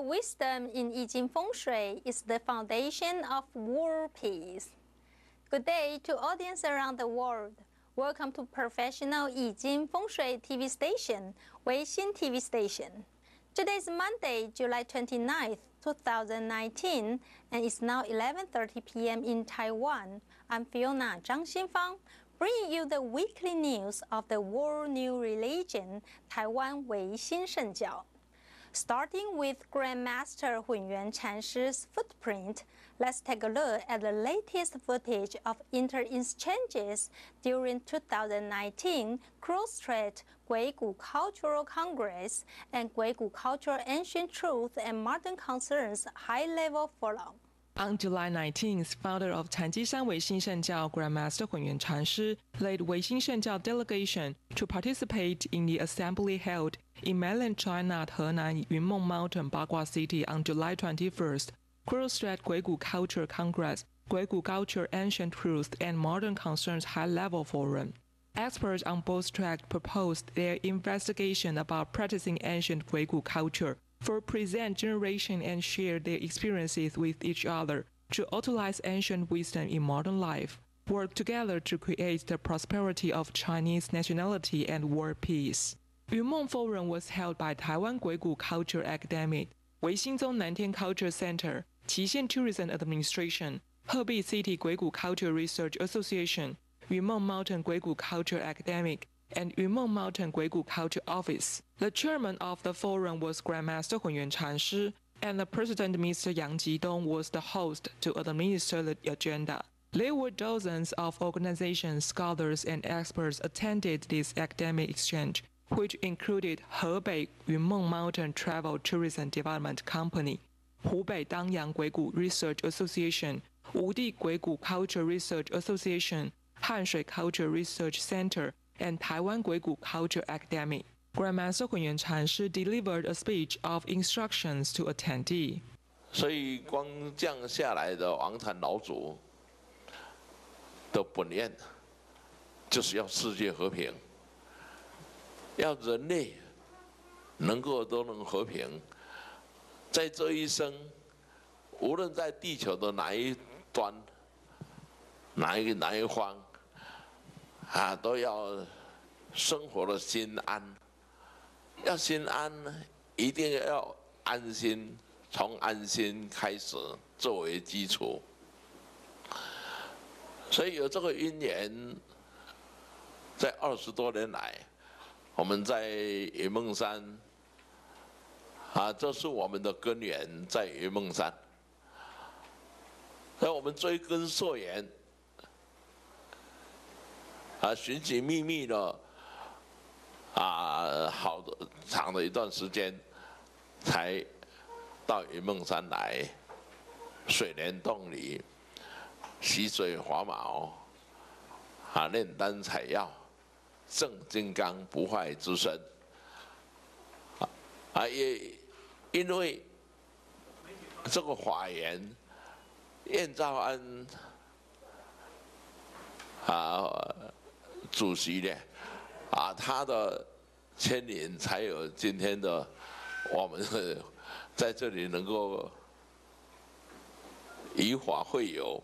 wisdom in I Ching Feng Shui is the foundation of world peace. Good day to audience around the world. Welcome to professional I Ching Feng Shui TV station, Weixin TV station. Today is Monday, July 29th, 2019, and it's now 11.30 p.m. in Taiwan. I'm Fiona Zhang Xinfang, bringing you the weekly news of the world new religion, Taiwan Weixin Shengjiao. Starting with Grandmaster Hunyuan Chanshi's footprint, let's take a look at the latest footage of inter-exchanges during 2019 Cross Strait Guigu Cultural Congress and Guigu Cultural Ancient Truth and Modern Concerns High-Level Forum. On July 19th, founder of Chanjishan Weixin Shengjiao Grandmaster Hunyuan Chanshi led Weixin Shengjiao delegation to participate in the assembly held in mainland China at Henan Yunmeng Mountain, Bagua City on July 21st. Cross Strait Guigu Culture Congress, Guigu Culture Ancient Truth and Modern Concerns High-Level Forum. Experts on both tracks proposed their investigation about practicing ancient Guigu culture for present generation and share their experiences with each other to utilize ancient wisdom in modern life, work together to create the prosperity of Chinese nationality and world peace. Yunmeng Forum was held by Taiwan Guigu Culture Academy, Weixinzong Nantian Culture Center, Qixian Tourism Administration, Hebi City Guigu Culture Research Association, Yunmeng Mountain Guigu Culture Academic, and Yunmeng Mountain Guigu Culture Office. The chairman of the forum was Grandmaster Hunyuan Chanshi, and the president, Mr. Yang Jidong, was the host to administer the agenda. There were dozens of organizations, scholars, and experts attended this academic exchange, which included Hebi Yunmeng Mountain Travel Tourism Development Company, Hubei Dangyang Guigu Research Association, Wudi Guigu Culture Research Association, Hanshui Culture Research Center, and Taiwan Guigu Culture Academy. Grandmaster Hunyuan Chanshi delivered a speech of instructions to attendee. 所以，光这样下来的王禅老祖的本愿，就是要世界和平。要人类能够都能和平，在这一生，无论在地球的哪一端、哪一哪一方，啊，都要生活的心安。要心安，一定要安心，从安心开始作为基础。所以有这个因缘，在二十多年来，我们在云梦山，啊，这是我们的根源在云梦山。那我们追根溯源，啊，寻寻觅觅的。啊，好长的一段时间，才到云梦山来，水帘洞里洗水滑毛，啊，炼丹采药，正金刚不坏之身，啊，也因为这个法言，燕兆安啊主席呢。啊，他的牵引才有今天的我们在这里能够以法会友，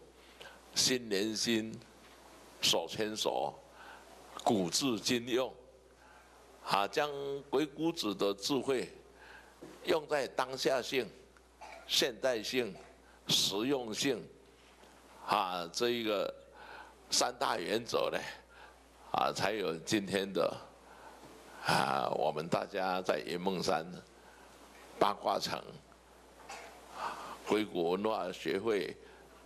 心连心，手牵手，古至今用，啊，将鬼谷子的智慧用在当下性、现代性、实用性，啊，这一个三大原则呢。啊，才有今天的啊，我们大家在云梦山八卦城硅谷文化学会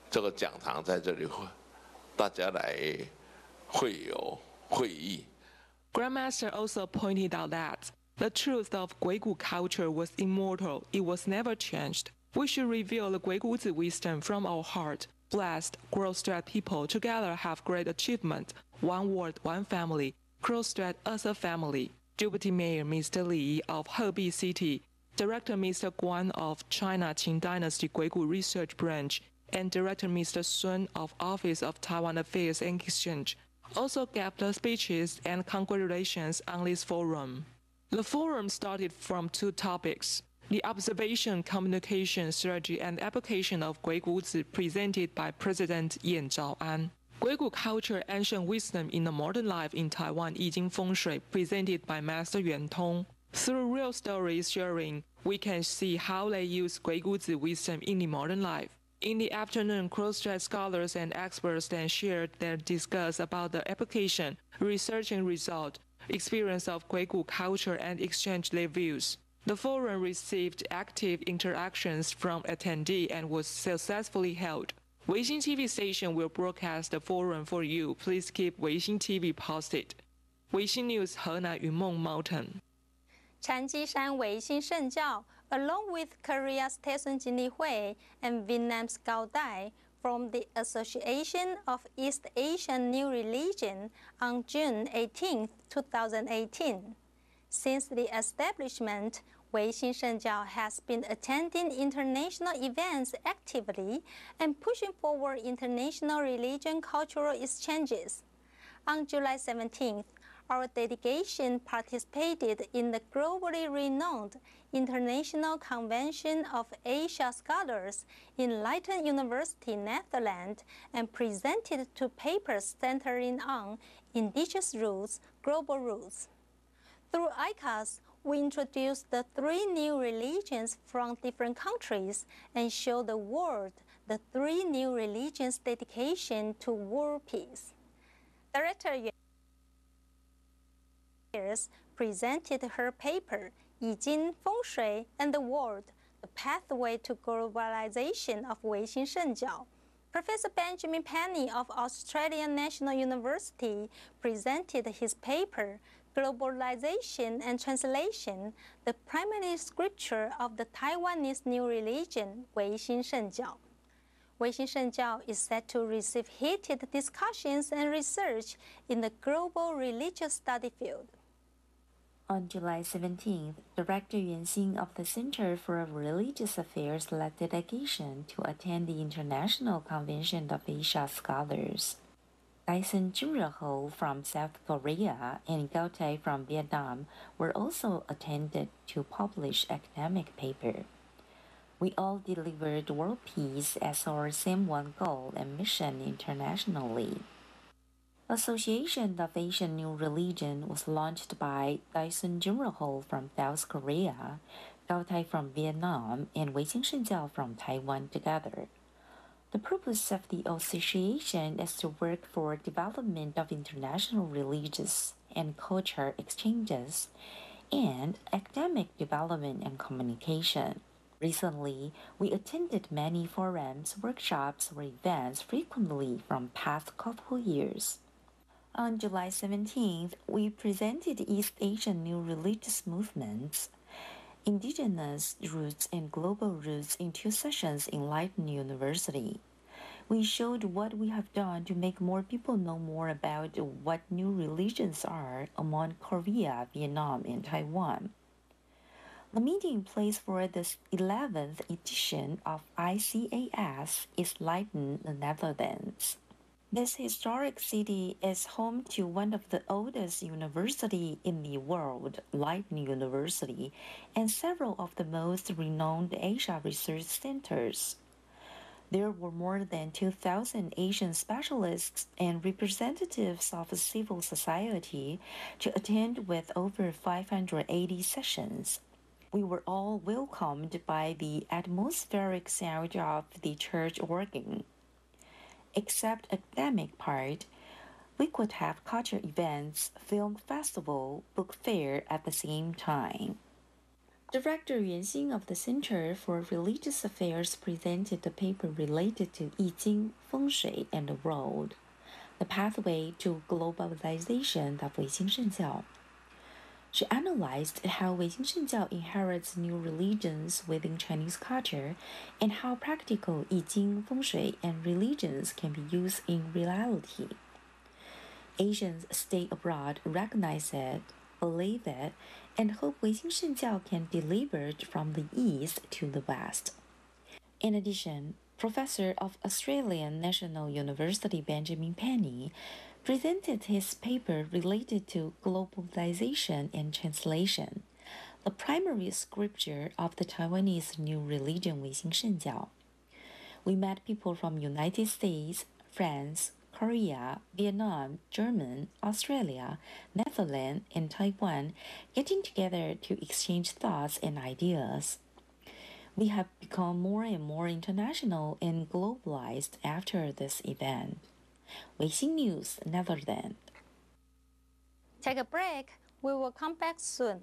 这个讲堂在这里会大家来会友 Grandmaster also pointed out that the truth of Guigu culture was immortal. It was never changed. We should reveal the Guiguzi wisdom from our heart. Blessed, Cross Strait people together have great achievement one World, One Family, Crossstrait as a Family, Deputy Mayor Mr. Li of Hebi City, Director Mr. Guan of China Qing Dynasty Guigu Research Branch, and Director Mr. Sun of Office of Taiwan Affairs and Exchange also gave the speeches and congratulations on this forum. The forum started from two topics the observation, communication, strategy, and application of Guiguzi presented by President Yan Zhaoan. Guigu culture, ancient wisdom in the modern life in Taiwan, Yijing Feng Shui, presented by Master Yuan Tong. Through real stories sharing, we can see how they use Guiguzi wisdom in the modern life. In the afternoon, cross-strait scholars and experts then shared their discuss about the application, research and result, experience of Guigu culture and exchange their views. The forum received active interactions from attendees and was successfully held. Weixin TV station will broadcast the forum for you. Please keep Weixin TV posted. Weixin News Henan Yunmeng Mountain. 禅机山维新圣教，along with Korea's Daesoon Jinrihoe and Vietnam's Cao Dai from the Association of East Asian New Religion on June 18, 2018. Since the establishment, Weixin Shengjiao has been attending international events actively and pushing forward international religion cultural exchanges. On July 17th, our delegation participated in the globally renowned International Convention of Asia Scholars in Leiden University, Netherlands, and presented two papers centering on indigenous rules, global rules. Through ICAS, we introduced the three new religions from different countries and show the world the three new religions' dedication to world peace. Director Years presented her paper, Yijing Feng Shui and the World, the Pathway to Globalization of Weixin Shengjiao. Professor Benjamin Penny of Australian National University presented his paper, globalization and translation, the primary scripture of the Taiwanese new religion, Weixin Shengjiao. Weixin Shengjiao is set to receive heated discussions and research in the global religious study field. On July 17th, Director Yuan Xing of the Center for Religious Affairs led delegation to attend the International Convention of Asia Scholars. Daesoon Jinrihoe from South Korea and Cao Dai from Vietnam were also attended to publish academic paper. We all delivered world peace as our same one goal and mission internationally. Association of Asian New Religion was launched by Daesoon Jinrihoe from South Korea, Cao Dai from Vietnam, and Weixin Shengjiao from Taiwan together. The purpose of the association is to work for development of international religious and culture exchanges and academic development and communication. Recently, we attended many forums, workshops, or events frequently from past couple years. On July 17th, we presented East Asian new religious movements indigenous roots and global roots in two sessions in Leiden University. We showed what we have done to make more people know more about what new religions are among Korea, Vietnam, and Taiwan. The meeting place for the 11th edition of ICAS is Leiden, the Netherlands. This historic city is home to one of the oldest universities in the world, Leiden University, and several of the most renowned Asia research centers. There were more than 2,000 Asian specialists and representatives of civil society to attend with over 580 sessions. We were all welcomed by the atmospheric sound of the church organ except academic part, we could have culture events, film festival, book fair at the same time. Director Yuan Xing of the Center for Religious Affairs presented the paper related to I Ching, Feng Shui, and the World, the pathway to globalization of Weixin Shengjiao. She analyzed how Weixin Shengjiao inherits new religions within Chinese culture and how practical I Ching, Feng Shui, and religions can be used in reality. Asians stay abroad recognize it, believe it, and hope Weixin Shengjiao can deliver it from the east to the west. In addition, professor of Australian National University Benjamin Penny presented his paper related to globalization and translation, the primary scripture of the Taiwanese new religion Weixin Shengjiao. We met people from United States, France, Korea, Vietnam, Germany, Australia, Netherlands, and Taiwan getting together to exchange thoughts and ideas. We have become more and more international and globalized after this event. 维新 News Netherlands. Take a break. We will come back soon.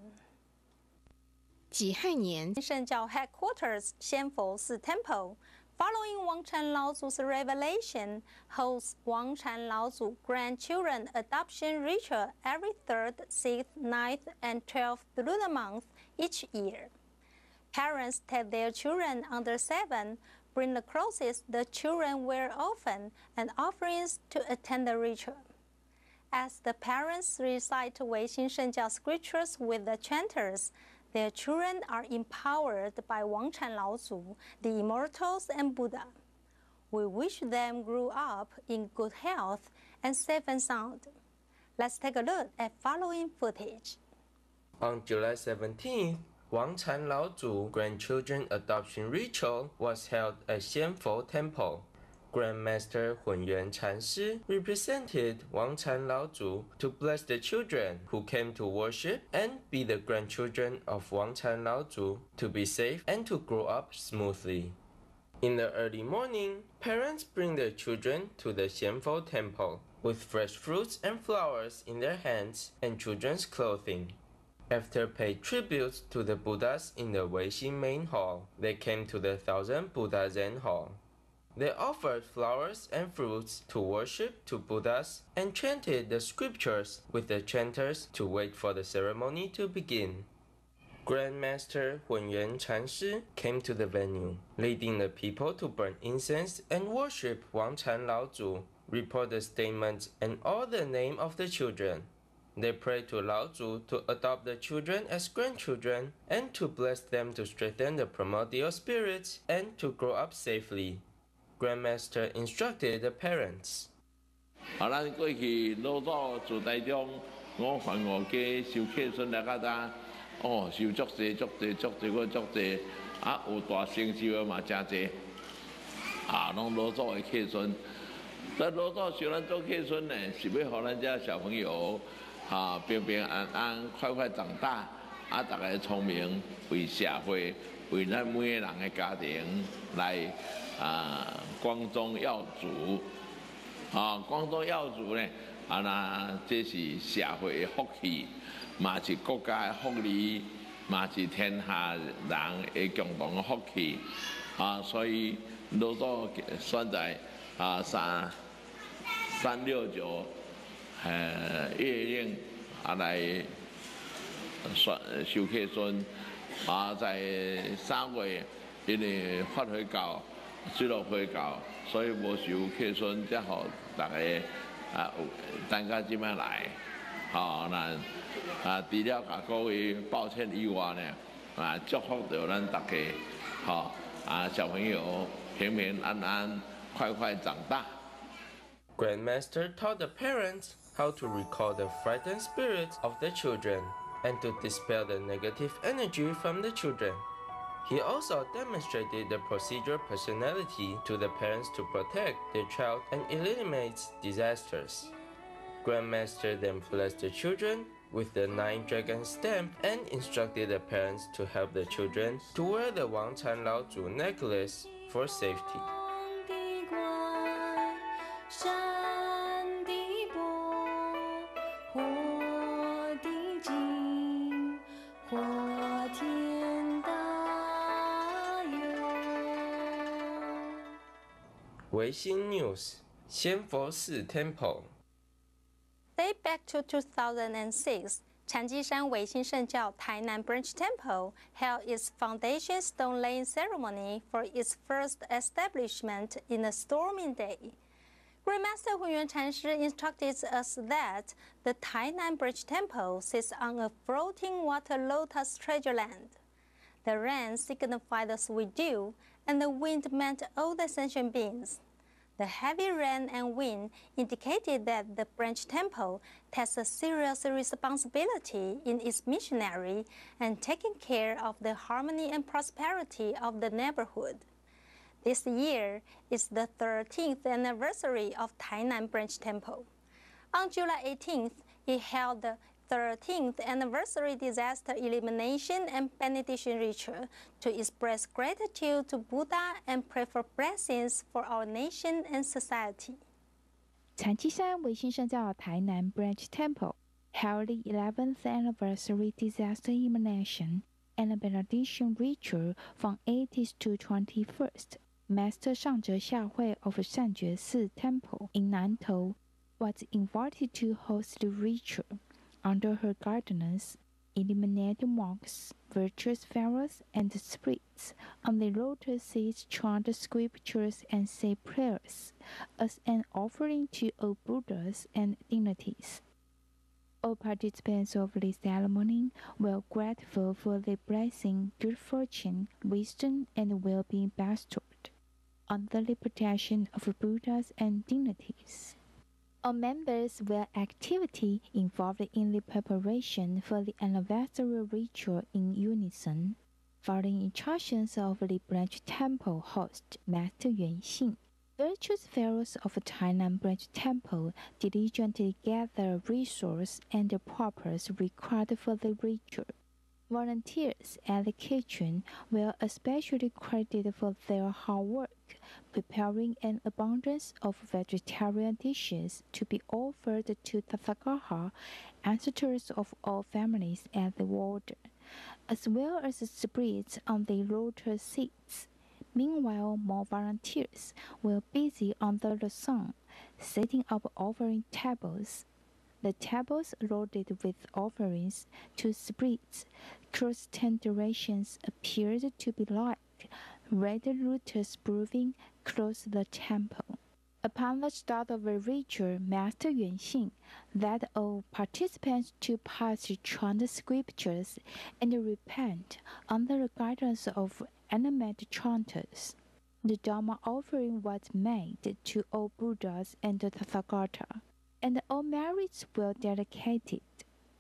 己亥年，圣教 headquarters Xianfo Temple. Following Wang Chan Lao Zu's revelation, holds Wang Chan Lao Zu grandchildren adoption ritual every third, sixth, ninth, and twelfth through the month each year. Parents take their children under seven bring the crosses the children wear often, and offerings to attend the ritual. As the parents recite Wei Weixin Shengjiao scriptures with the chanters, their children are empowered by Wang Chan Laozu, the immortals and Buddha. We wish them grew up in good health and safe and sound. Let's take a look at following footage. On July 17th, Wang Chan Laozu grandchildren adoption ritual was held at Xianfo Temple. Grandmaster Hunyuan Chanshi represented Wang Chan Laozu to bless the children who came to worship and be the grandchildren of Wang Chan Laozu to be safe and to grow up smoothly. In the early morning, parents bring their children to the Xianfo temple with fresh fruits and flowers in their hands and children's clothing. After pay tributes to the Buddhas in the Weixin main hall, they came to the Thousand Buddha Zen hall. They offered flowers and fruits to worship to Buddhas and chanted the scriptures with the chanters to wait for the ceremony to begin. Grandmaster Hunyuan Chanshi came to the venue, leading the people to burn incense and worship Wang Chan Laozu, report the statements and all the name of the children. They pray to Lao Zu to adopt the children as grandchildren and to bless them to strengthen the primordial spirits and to grow up safely. Grandmaster instructed the parents. 啊，咱過去老早做大中，我看我嘅小客孫大家呾，哦，收足濟足濟足濟個足濟，啊有大成就嘅嘛真濟，啊，攏老早嘅客孫，但老早雖然做客孫呢，是要互咱遮小朋友。啊平平安安、快快长大，啊，大家聪明，为社会、为咱每个人的家庭来啊光宗耀祖。啊，光宗耀祖呢，啊那这是社会的福气，嘛是国家的福利，嘛是天下人的共同的福气。啊，所以老早选在啊三三六九，呃月令啊来选修客孙，啊在三月因为发回教，水落回教。所以无收客孙，才好大家啊有等家即摆来，好咱啊除了甲各位抱歉以外呢，啊祝福着咱大家，好啊小朋友平平安安、快快长大。Grandmaster told the parents how to recall the frightened spirits of the children and to dispel the negative energy from the children. He also demonstrated the procedural personality to the parents to protect their child and eliminate disasters. Grandmaster then blessed the children with the nine dragon stamp and instructed the parents to help the children to wear the Wang Chan Lao Zu necklace for safety. 维新 News 仙佛寺 Temple。Date back to 2006, Chanjishan Weixin Shengjiao Tainan Branch Temple held its foundation stone laying ceremony for its first establishment in a stormy day. Grandmaster Hunyuan Chanshi instructed us that the Tainan Branch Temple sits on a floating water lotus treasure land. The rain signified the sweet dew, and the wind meant all the sentient beings. The heavy rain and wind indicated that the branch temple takes a serious responsibility in its missionary and taking care of the harmony and prosperity of the neighborhood. This year is the 13th anniversary of Tainan Branch Temple. On July 18th, it held 13th anniversary disaster elimination and benediction ritual to express gratitude to Buddha and pray for blessings for our nation and society. 禅机山维新圣教台南 Branch Temple held the 11th anniversary disaster elimination and benediction ritual from 8th to 21st. Master Shangzhe Xiaohui of Shanjue Temple in Nantou was invited to host the ritual. Under her guidance, eliminated monks, virtuous pharaohs, and spirits on the lotus seats chant scriptures and say prayers as an offering to all Buddhas and dignities. All participants of the ceremony were grateful for the blessing, good fortune, wisdom, and well-being bestowed under the protection of Buddhas and dignities. All members were actively involved in the preparation for the anniversary ritual in unison, following instructions of the branch temple host, Master Yuan Xing. Virtuous pharaohs of Tainan Branch Temple diligently gather resources and the props required for the ritual. Volunteers at the kitchen were especially credited for their hard work, preparing an abundance of vegetarian dishes to be offered to Tathagata, ancestors of all families at the order, as well as spirits on the lotus seats. Meanwhile, more volunteers were busy under the sun, setting up offering tables. The tables loaded with offerings to spirits across ten directions appeared to be like red lotus brewing close the temple. Upon the start of a ritual, Master Yuan Xing led all participants to pass chant scriptures and repent under the guidance of animated chanters. The Dharma offering was made to all Buddhas and Tathagata, and all merits were dedicated.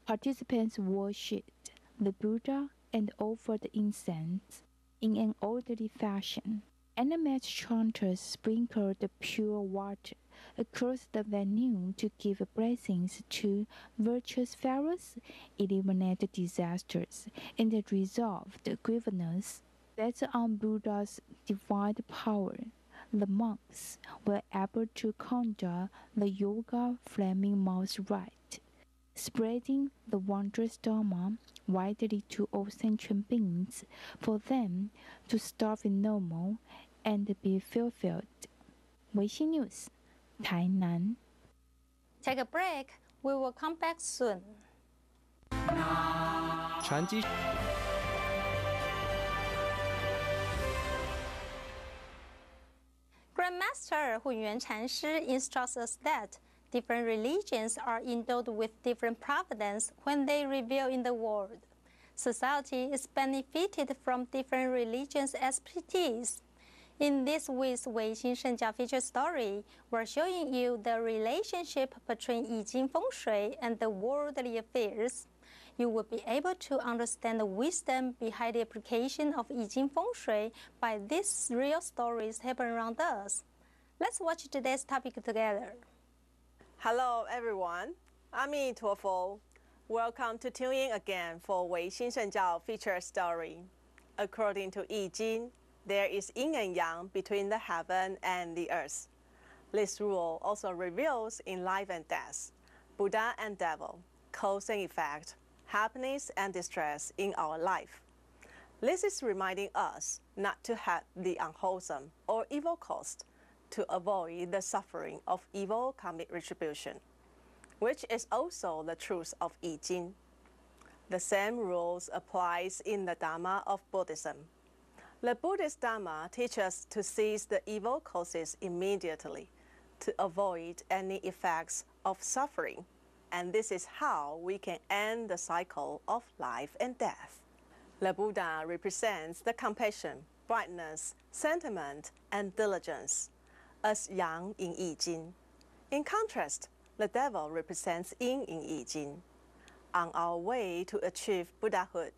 Participants worshipped the Buddha and offered incense in an orderly fashion. Animate chanters sprinkled pure water across the venue to give blessings to virtuous pharaohs, eliminate disasters, and resolve the grievances Based on Buddha's divine power, the monks were able to conjure the yoga flaming mouth rite, spreading the wondrous Dharma widely to all sentient beings for them to start with normal and be fulfilled. Weixin News, Tainan. Take a break. We will come back soon. Grandmaster Hunyuan Chanshi instructs us that different religions are endowed with different providence when they reveal in the world. Society is benefited from different religions' expertise. In this week's Weixin Shengjiao feature story, we're showing you the relationship between Yijing Feng Shui and the worldly affairs. You will be able to understand the wisdom behind the application of Yijing Feng Shui by these real stories happening around us. Let's watch today's topic together. Hello, everyone. I'm Yi Tuofo. Welcome to tune in again for Wei Xin Sheng Jiao feature story. According to I Ching, there is yin and yang between the heaven and the earth. This rule also reveals in life and death, Buddha and devil, cause and effect, happiness and distress in our life. This is reminding us not to have the unwholesome or evil caused to avoid the suffering of evil karmic retribution, which is also the truth of I Ching. The same rules applies in the Dharma of Buddhism. The Buddhist Dharma teaches to seize the evil causes immediately to avoid any effects of suffering, and this is how we can end the cycle of life and death. The Buddha represents the compassion, brightness, sentiment, and diligence as Yang in I Ching. In contrast, the devil represents Yin in I Ching. On our way to achieve Buddhahood,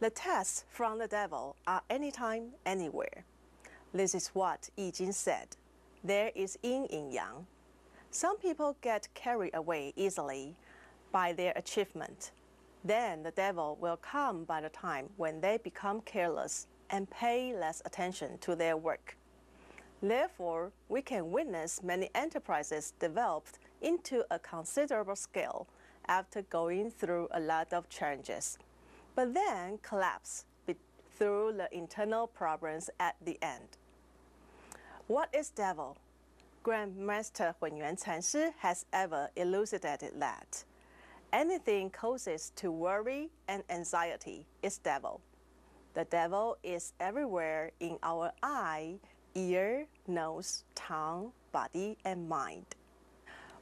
the tests from the devil are anytime, anywhere. This is what I Ching said. There is yin in yang. Some people get carried away easily by their achievement. Then the devil will come by the time when they become careless and pay less attention to their work. Therefore, we can witness many enterprises developed into a considerable scale after going through a lot of challenges, but then collapse through the internal problems at the end. What is devil? Grandmaster Hunyuan Chanshi has ever elucidated that anything causes to worry and anxiety is devil. The devil is everywhere in our eye, ear, nose, tongue, body, and mind.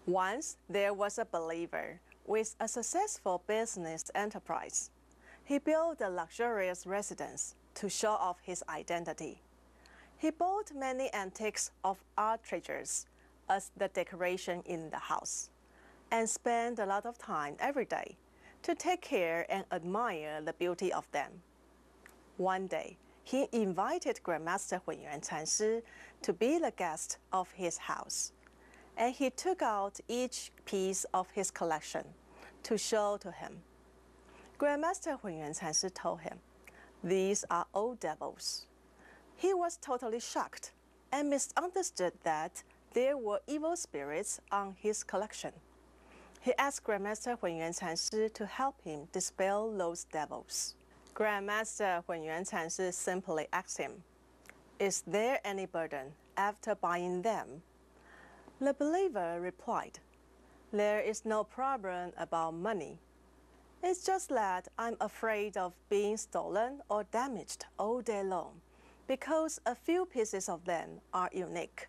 Once there was a believer with a successful business enterprise. He built a luxurious residence to show off his identity. He bought many antiques of art treasures as the decoration in the house and spent a lot of time every day to take care and admire the beauty of them. One day, he invited Grandmaster Hunyuan Chanshi to be the guest of his house, and he took out each piece of his collection to show to him. Grandmaster Hunyuan Chanshi told him, These are old devils. He was totally shocked and misunderstood that there were evil spirits on his collection. He asked Grandmaster Hunyuan Chanshi to help him dispel those devils. Grandmaster Hunyuan Chanshi simply asked him, Is there any burden after buying them? The believer replied, There is no problem about money. It's just that I'm afraid of being stolen or damaged all day long because a few pieces of them are unique.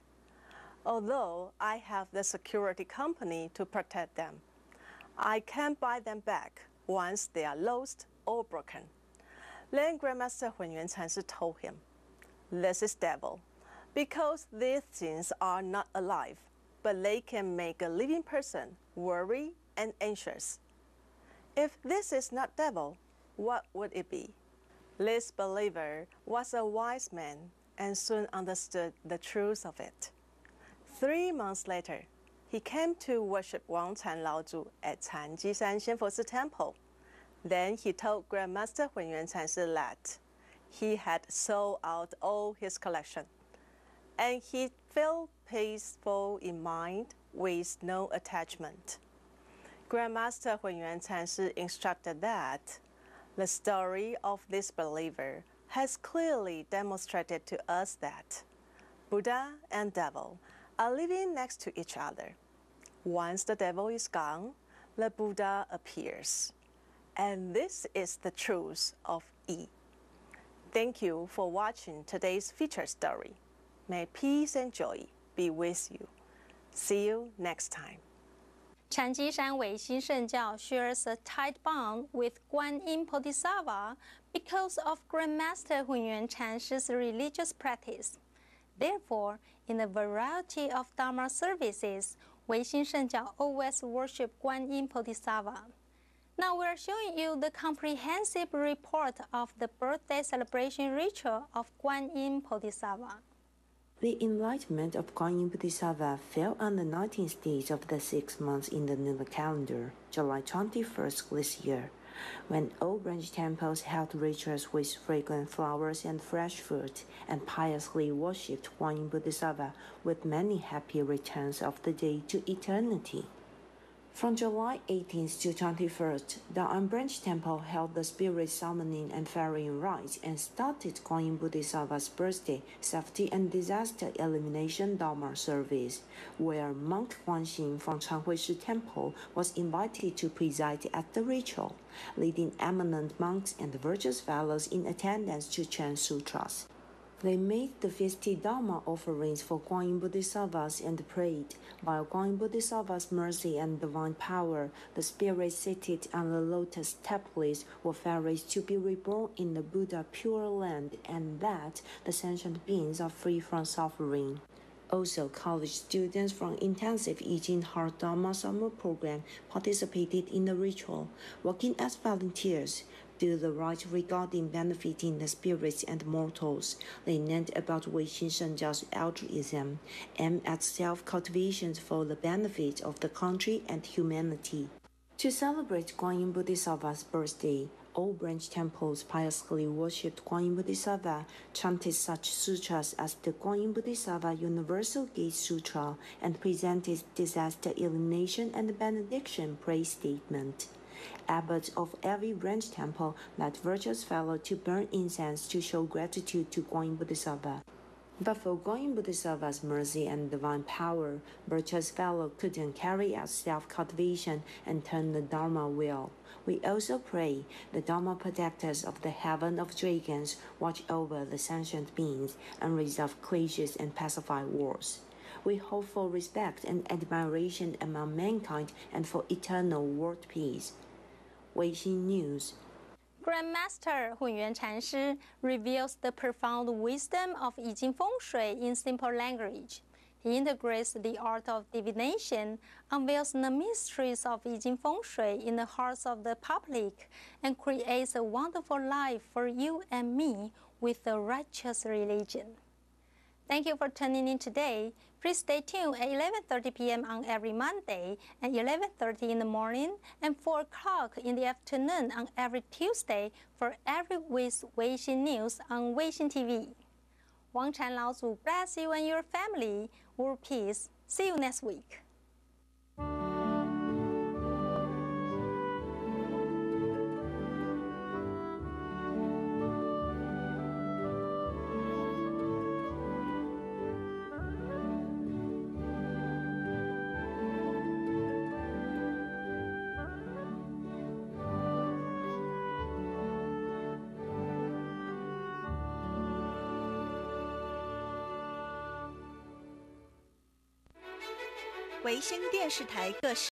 Although I have the security company to protect them, I can't buy them back once they are lost or broken. Then Grandmaster Hunyuan Chanshi told him, This is devil, because these things are not alive, but they can make a living person worry and anxious. If this is not devil, what would it be? This believer was a wise man and soon understood the truth of it. Three months later, he came to worship Wang Chan Laozu at Chanjishan Xianfosi Temple. Then he told Grandmaster Hunyuan Chanshi that he had sold out all his collection, and he felt peaceful in mind with no attachment. Grandmaster Hunyuan Chanshi instructed that the story of this believer has clearly demonstrated to us that Buddha and devil are living next to each other. Once the devil is gone, the Buddha appears. And this is the truth of E. Thank you for watching today's feature story. May peace and joy be with you. See you next time. 禅机山维新圣教 shares a tight bond with Guan Yin Bodhisattva because of Grandmaster Hunyuan Chan's religious practice. Therefore, in a variety of Dharma services, Weixin Shengjiao always worship Guan Yin Bodhisattva. Now we are showing you the comprehensive report of the birthday celebration ritual of Guan Yin Bodhisattva. The enlightenment of Guanyin Bodhisattva fell on the 19th day of the sixth month in the lunar calendar, July 21st this year, when all branch temples held rituals with fragrant flowers and fresh fruit, and piously worshipped Guanyin Bodhisattva with many happy returns of the day to eternity. From July 18th to 21st, the unbranched temple held the spirit summoning and ferrying rites and started Guanyin Bodhisattva's birthday, safety and disaster elimination Dharma service, where monk Guanxin from Chanhui Temple was invited to preside at the ritual, leading eminent monks and virtuous fellows in attendance to chant sutras. They made the fifty Dharma offerings for Guanyin Bodhisattvas and prayed, while Guanyin Bodhisattva's mercy and divine power, the spirits seated on the lotus tablets were fairies to be reborn in the Buddha pure land, and that the sentient beings are free from suffering. Also, college students from intensive Yijing Heart Dharma summer program participated in the ritual, working as volunteers. Do the right regarding benefiting the spirits and mortals. They learned about Wei Xin Shengjiao's altruism, aimed at self-cultivation for the benefit of the country and humanity. To celebrate Guanyin Bodhisattva's birthday, all branch temples piously worshipped Guanyin Bodhisattva, chanted such sutras as the Guanyin Bodhisattva Universal Gate Sutra, and presented disaster elimination and benediction praise statement. Abbots of every branch temple led virtuous fellow to burn incense to show gratitude to Guanyin Bodhisattva. But for Guanyin Bodhisattva's mercy and divine power, virtuous fellow couldn't carry out self-cultivation and turn the Dharma wheel. We also pray the Dharma protectors of the heaven of dragons watch over the sentient beings and resolve clashes and pacify wars. We hope for respect and admiration among mankind and for eternal world peace. Weixin News. Grandmaster Hunyuan Chanshi reveals the profound wisdom of Yijing Feng Shui in simple language. He integrates the art of divination, unveils the mysteries of Yijing Feng Shui in the hearts of the public, and creates a wonderful life for you and me with the righteous religion. Thank you for tuning in today. Please stay tuned at 11:30 p.m. on every Monday, and 11:30 in the morning, and 4 o'clock in the afternoon on every Tuesday for every week's Weixin News on Weixin TV. Wang Chan Lao Zu bless you and your family. World peace. See you next week. 新电视台各